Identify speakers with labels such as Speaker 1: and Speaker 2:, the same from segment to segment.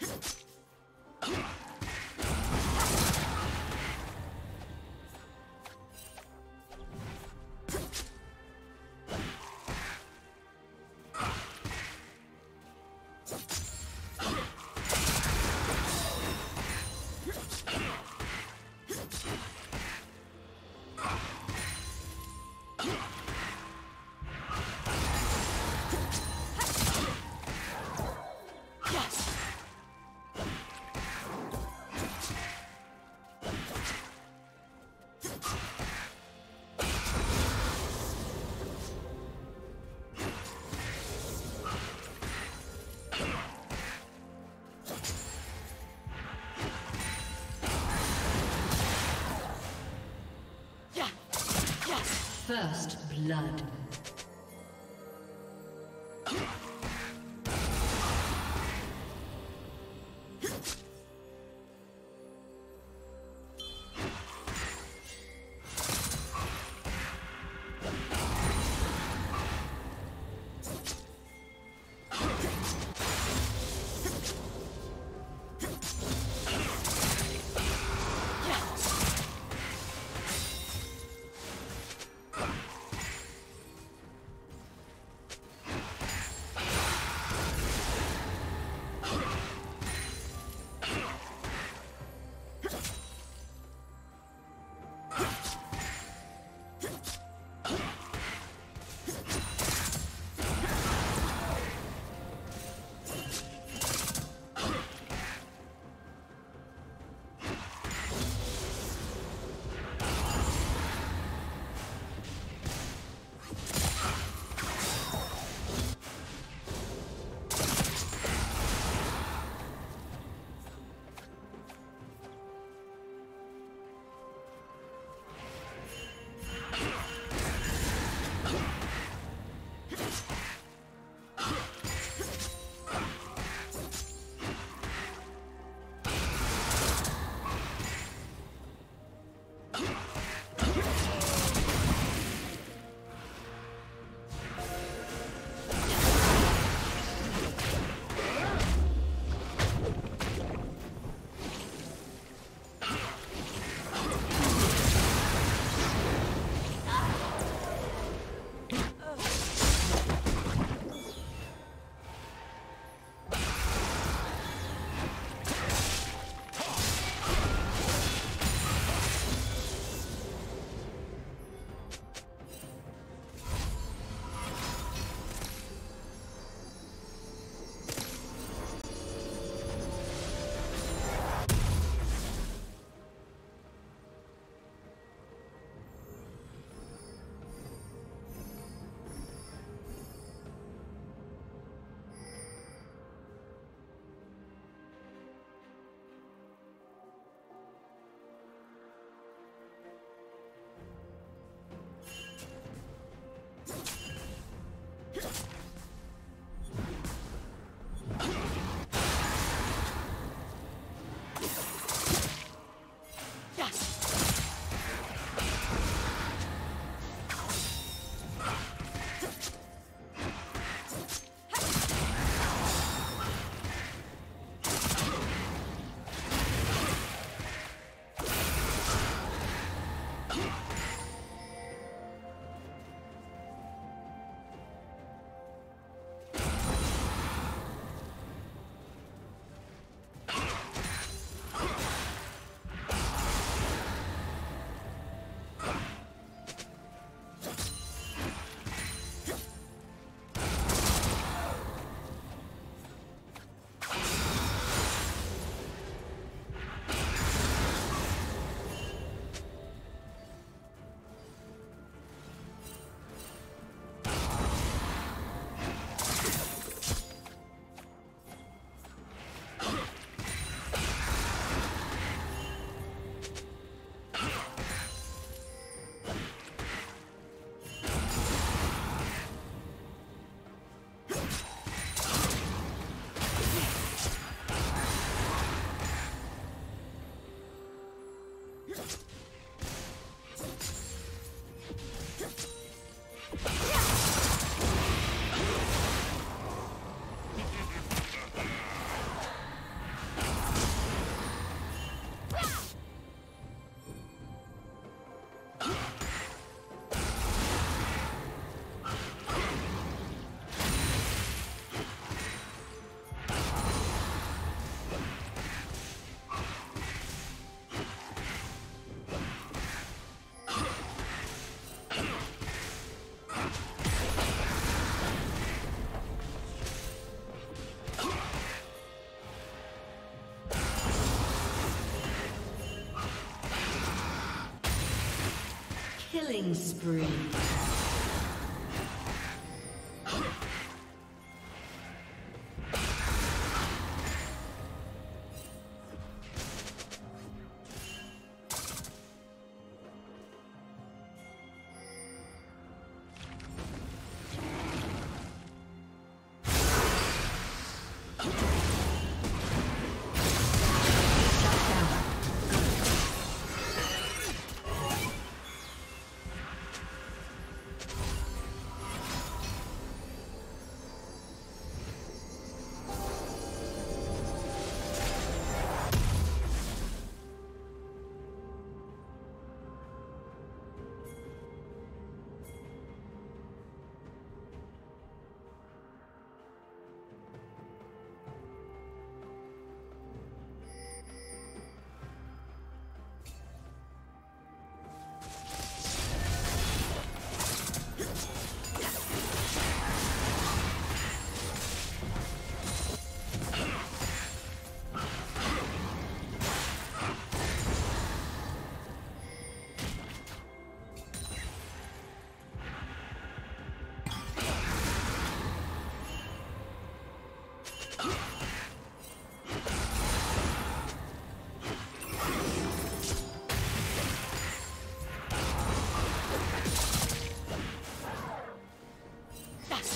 Speaker 1: Huh? First blood. Killing spree. That's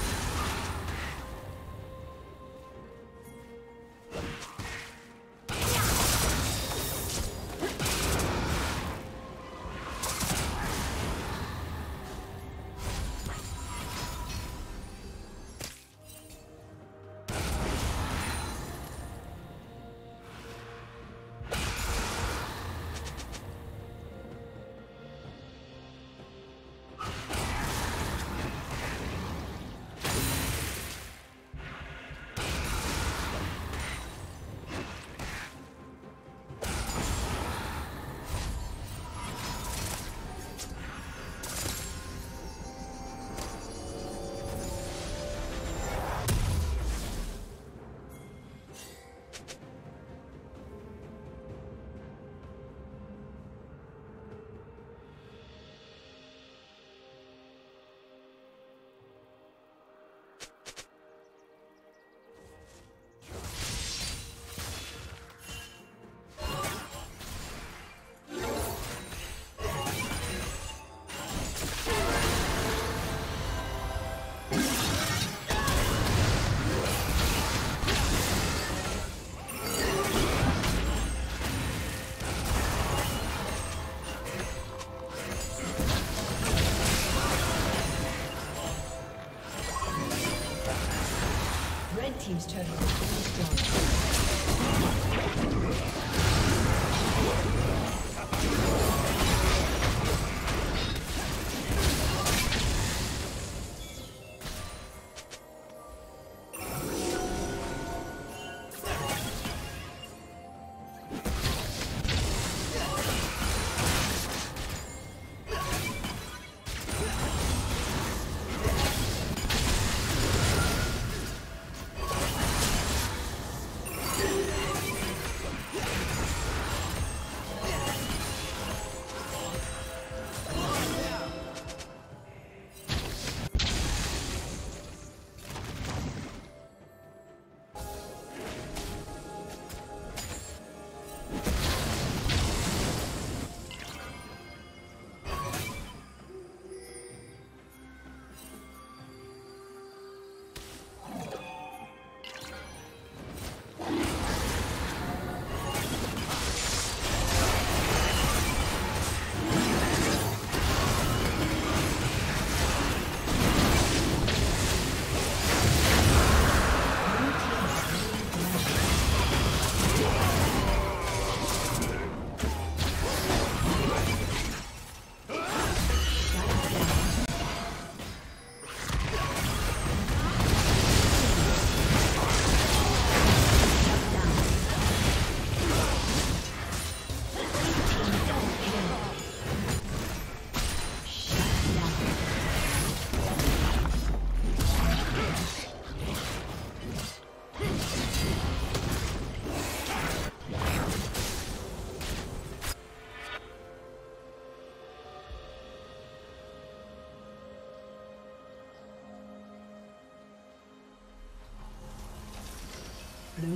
Speaker 1: Team's turret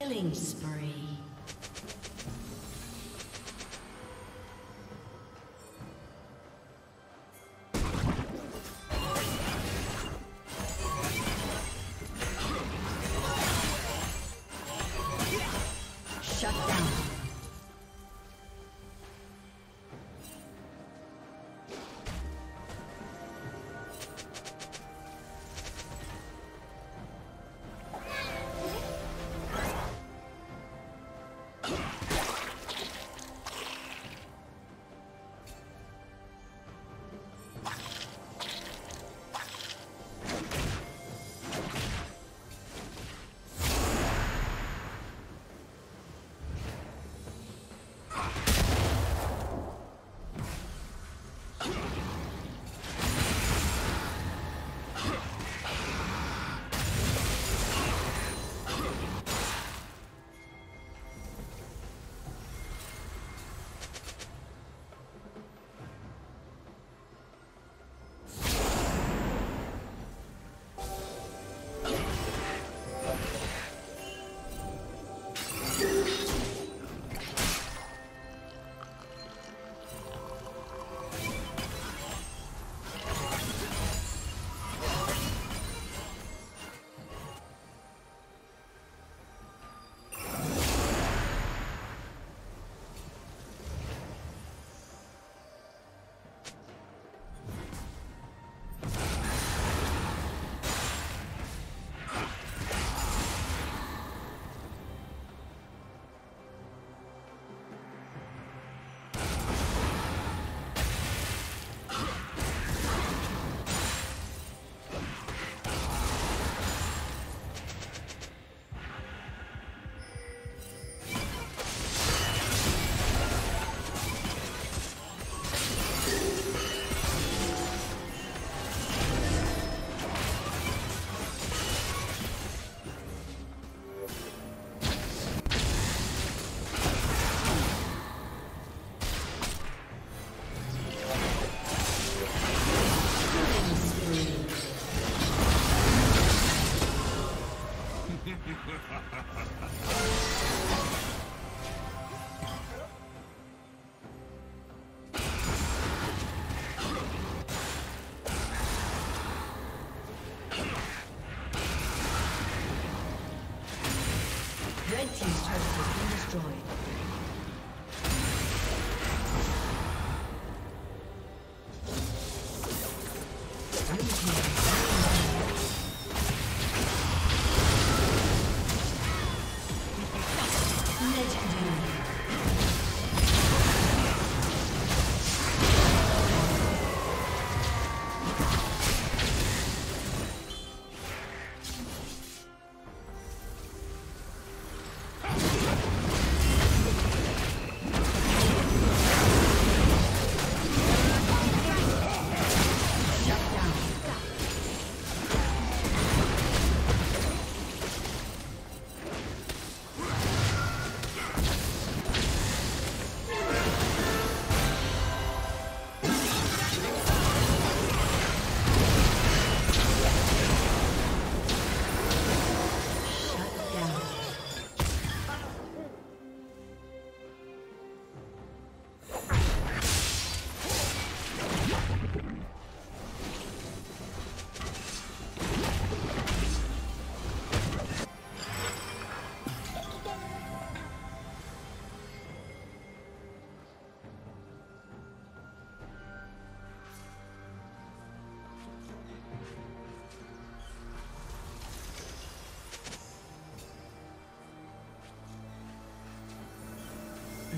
Speaker 1: Killing spree.